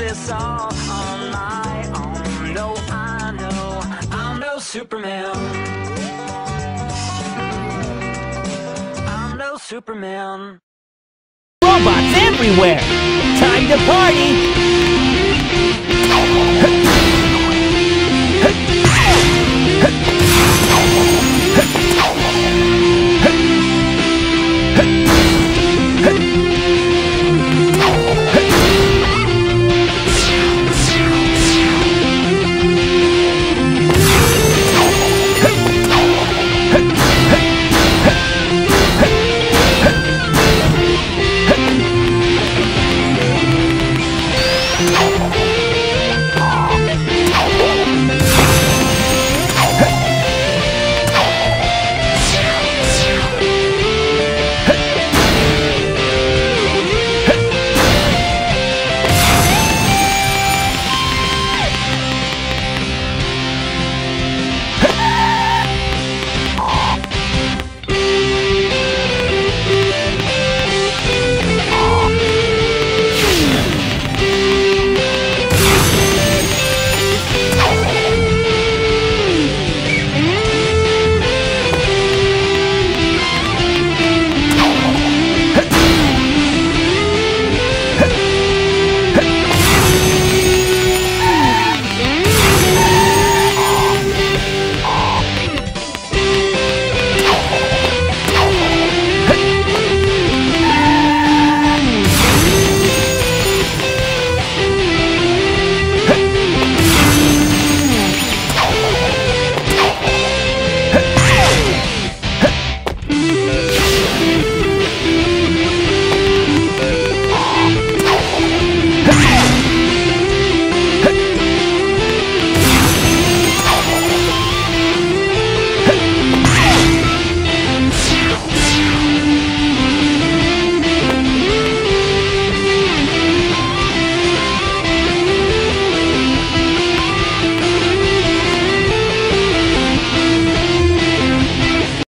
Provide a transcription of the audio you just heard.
this all on my own. No, I know I'm no Superman. I'm no Superman. Robots everywhere! Time to party!